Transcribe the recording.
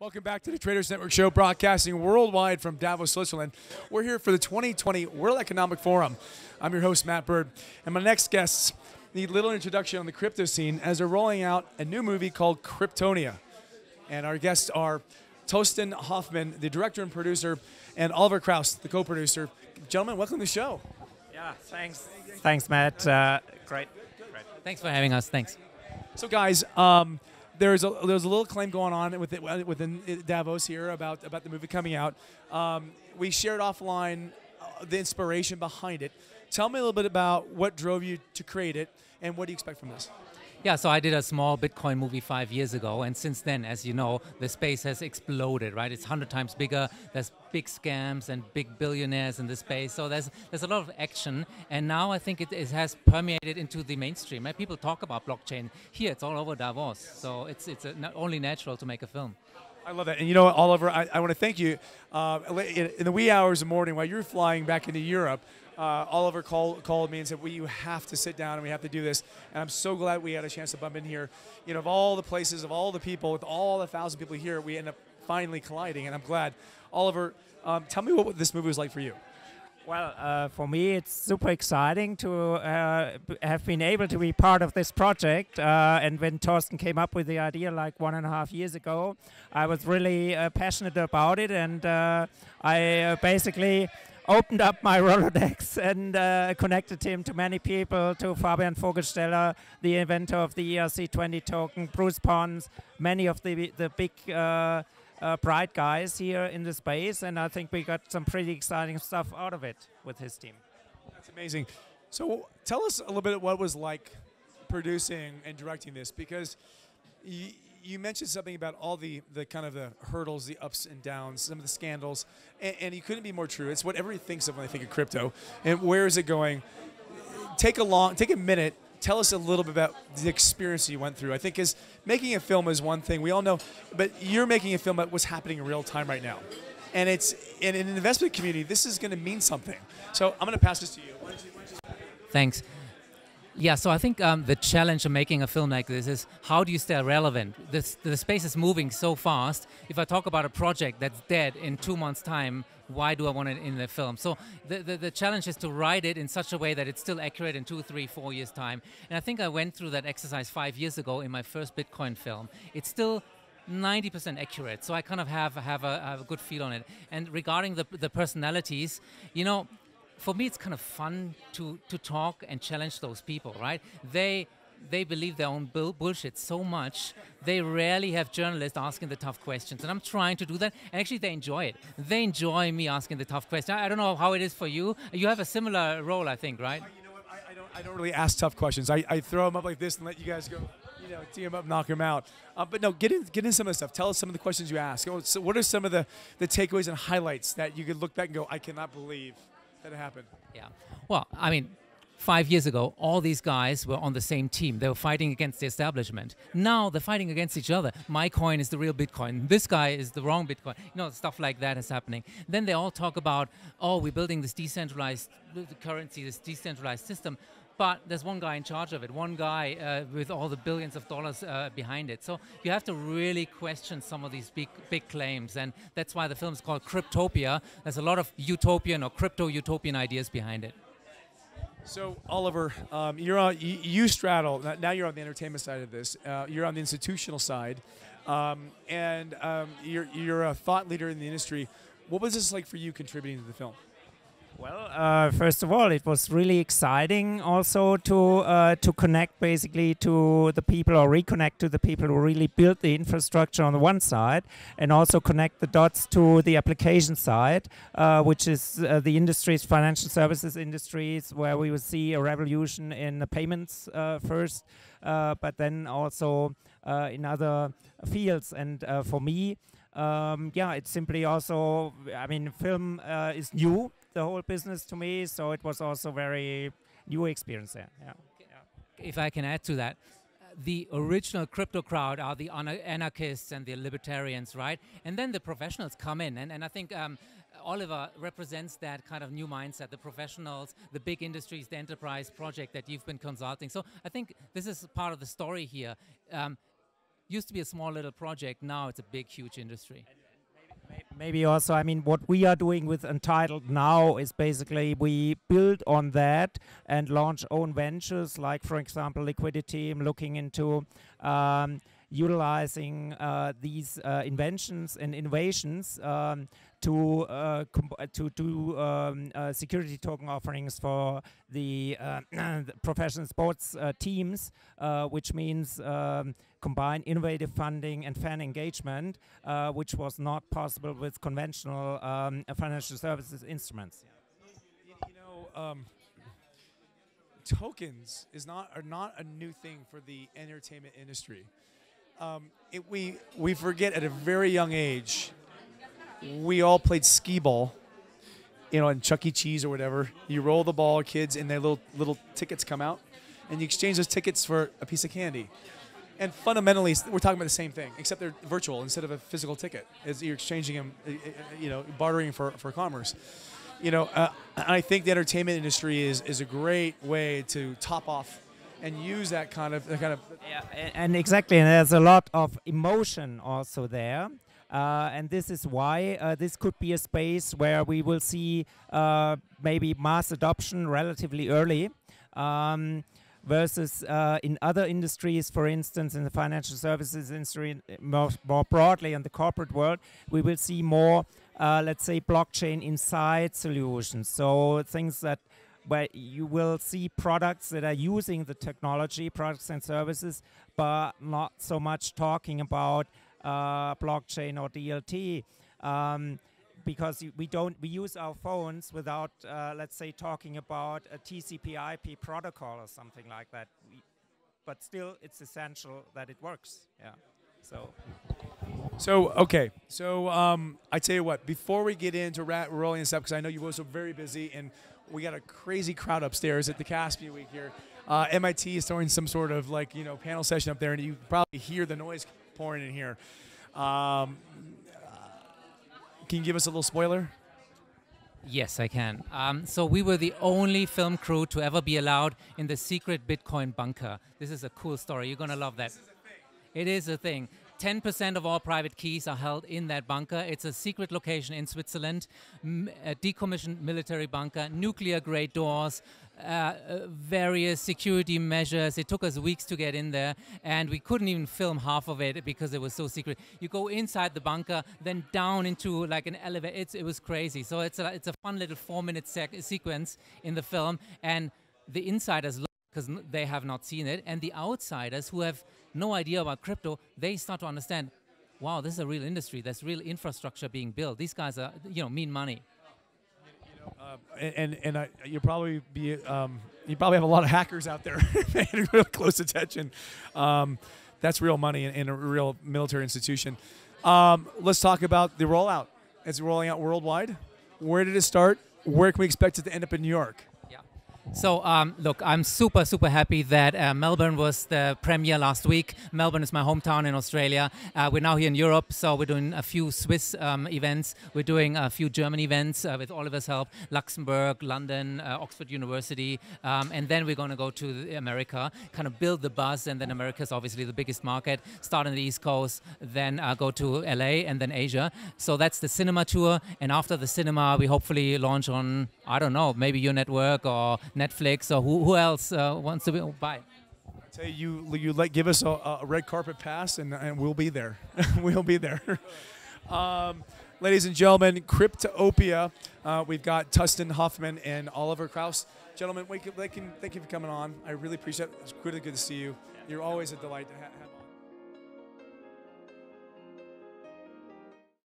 Welcome back to the Traders Network Show, broadcasting worldwide from Davos, Switzerland. We're here for the 2020 World Economic Forum. I'm your host, Matt Bird, and my next guests need little introduction on the crypto scene as they're rolling out a new movie called Cryptopia. And our guests are Torsten Hoffmann, the director and producer, and Oliver Krause, the co-producer. Gentlemen, welcome to the show. Yeah, thanks. Thanks, Matt. Uh, great. great. Thanks for having us. Thanks. So, guys, um, there's a there's a little claim going on with it, within Davos here about about the movie coming out. Um, we shared offline uh, the inspiration behind it. Tell me a little bit about what drove you to create it, and what do you expect from this? Yeah, so I did a small Bitcoin movie five years ago, and since then, as you know, the space has exploded. Right, it's hundred times bigger. There's big scams and big billionaires in the space. So there's there's a lot of action, and now I think it, it has permeated into the mainstream. Right? People talk about blockchain here. It's all over Davos. So it's it's only natural to make a film. I love that. And you know, Oliver, I, I want to thank you. Uh, in, the wee hours of morning while you're flying back into Europe, uh, Oliver called called me and said, "Well, you have to sit down and we have to do this." And I'm so glad we had a chance to bump in here. You know, of all the places, of all the people, with all the thousand people here, we end up finally colliding, and I'm glad. Oliver, um, tell me what this movie was like for you. Well, uh, for me, it's super exciting to uh, have been able to be part of this project. Uh, and when Torsten came up with the idea like one and a half years ago, I was really uh, passionate about it. And uh, I uh, basically opened up my Rolodex and uh, connected him to many people, to Fabian Vogelsteller, the inventor of the ERC20 token, Bruce Pons, many of the, the big uh, uh, bright guys here in the space, and I think we got some pretty exciting stuff out of it with his team. That's amazing. So tell us a little bit what was like producing and directing this, because you mentioned something about all the, the kind of the hurdles, the ups and downs, some of the scandals, and, and you couldn't be more true. It's what everybody thinks of when they think of crypto, and where is it going? Take a long, take a minute. Tell us a little bit about the experience you went through. I think is making a film is one thing we all know, but you're making a film about what's happening in real time right now, and it's in an investment community. This is going to mean something. So I'm going to pass this to you. Thanks. Yeah, so I think um, the challenge of making a film like this is how do you stay relevant? This, the space is moving so fast. If I talk about a project that's dead in two months' time, why do I want it in the film? So the, the, the, challenge is to write it in such a way that it's still accurate in two, three, four years' time. And I think I went through that exercise five years ago in my first Bitcoin film. It's still 90% accurate, so I kind of have have a, have a good feel on it. And regarding the the personalities, you know, for me, it's kind of fun to, to talk and challenge those people, right? They they believe their own bull bullshit so much, they rarely have journalists asking the tough questions. And I'm trying to do that. And actually, they enjoy it. They enjoy me asking the tough questions. I don't know how it is for you. You have a similar role, I think, right? you know what? I, I, don't, I don't really ask tough questions. I, I throw them up like this and let you guys go, you know, tee them up, knock them out. Uh, but no, get in, get in some of the stuff. Tell us some of the questions you ask. So what are some of the, the takeaways and highlights that you could look back and go, I cannot believe that happened? Yeah. Well, I mean, five years ago, all these guys were on the same team. They were fighting against the establishment. Now they're fighting against each other. My coin is the real Bitcoin. This guy is the wrong Bitcoin. You know, stuff like that is happening. Then they all talk about, oh, we're building this decentralized currency, this decentralized system. But there's one guy in charge of it, one guy uh, with all the billions of dollars uh, behind it. So you have to really question some of these big, big claims, and that's why the film is called Cryptopia. There's a lot of utopian or crypto-utopian ideas behind it. So Oliver, um, you're on, you, you, straddle. Now you're on the entertainment side of this. Uh, you're on the institutional side, um, and um, you're you're a thought leader in the industry. What was this like for you contributing to the film? Well, uh, first of all, it was really exciting also to uh, to connect basically to the people or reconnect to the people who really built the infrastructure on the one side, and also connect the dots to the application side, uh, which is uh, the industries, financial services industries, where we will see a revolution in the payments uh, first, uh, but then also in other fields. And for me. Um, yeah, it's simply also, I mean, film is new the whole business to me. So it was also very new experience there. Yeah. If I can add to that, the original crypto crowd are the anarchists and the libertarians, right? And then the professionals come in, and, and I think um, Oliver represents that kind of new mindset, the professionals, the big industries, the enterprise project that you've been consulting. So I think this is part of the story here. Um, used to be a small little project. Now it's a big, huge industry. Maybe also, I mean, what we are doing with Entitled now is basically we build on that and launch own ventures, like, for example, Liquidity, I'm looking into um, utilizing uh, these uh, inventions and innovations um, to uh, to do um, security token offerings for the, the professional sports teams, which means um, combine innovative funding and fan engagement, which was not possible with conventional um, financial services instruments. You, you know um, tokens is not are not a new thing for the entertainment industry. Um, it, we we forget at a very young age, we all played skee ball, you know, in Chuck E. Cheese or whatever. You roll the ball, kids, and their little little tickets come out, and you exchange those tickets for a piece of candy. And fundamentally, we're talking about the same thing, except they're virtual instead of a physical ticket. As you're exchanging them, you know, bartering for, for commerce. You know, uh, I think the entertainment industry is, is a great way to top off and use that kind of that kind of. Yeah, and exactly, and there's a lot of emotion also there. Uh, and this is why uh, this could be a space where we will see uh, maybe mass adoption relatively early. Um, versus uh, in other industries, for instance, in the financial services industry, more, more broadly in the corporate world, we will see more, uh, let's say, blockchain inside solutions. So things that where you will see products that are using the technology, products and services, but not so much talking about uh, blockchain or DLT. Um, because we don't we use our phones without uh, let's say talking about a TCP/IP protocol or something like that. We, but still, it's essential that it works. Yeah. So. So okay, so um, I tell you what. Before we get into rat rolling this up, because I know you're also very busy, and we got a crazy crowd upstairs at the Caspian Week here. Uh, MIT is throwing some sort of like you know panel session up there, and you probably hear the noise pouring in here. Um, can you give us a little spoiler? Yes, I can. Um, so we were the only film crew to ever be allowed in the secret Bitcoin bunker. This is a cool story. You're gonna love that. It is a thing. 10% of all private keys are held in that bunker. It's a secret location in Switzerland, a decommissioned military bunker, nuclear grade doors, uh, uh, various security measures. It took us weeks to get in there, and we couldn't even film half of it because it was so secret. You go inside the bunker, then down into like an elevator. It's, it was crazy. So it's a, it's a fun little four minute sec sequence in the film, and the insiders because they have not seen it, and the outsiders who have no idea about crypto, they start to understand, wow, this is a real industry. There's real infrastructure being built. These guys are, you know, mean money. Uh, and and you probably be um, you probably have a lot of hackers out there paying real close attention. Um, that's real money in, in, a real military institution. Um, let's talk about the rollout. It's rolling out worldwide. Where did it start? Where can we expect it to end up in New York? So, um, look, I'm super, super happy that uh, Melbourne was the premiere last week. Melbourne is my hometown in Australia. Uh, we're now here in Europe, so we're doing a few Swiss um, events. We're doing a few German events uh, with Oliver's help, Luxembourg, London, uh, Oxford University, um, and then we're going to go to America, kind of build the buzz, and then America is obviously the biggest market. Start on the East Coast, then uh, go to LA, and then Asia. So that's the cinema tour, and after the cinema, we hopefully launch on I don't know, maybe your network or Netflix or who, who else uh, wants to buy? I tell you, you, you let, give us a, a, red carpet pass, and, and we'll be there. we'll be there. um, ladies and gentlemen, Cryptopia. Uh, we've got Torsten Hoffmann and Oliver Krause. Gentlemen, thank you, thank you for coming on. I really appreciate it. It's really good to see you. You're always a delight to have.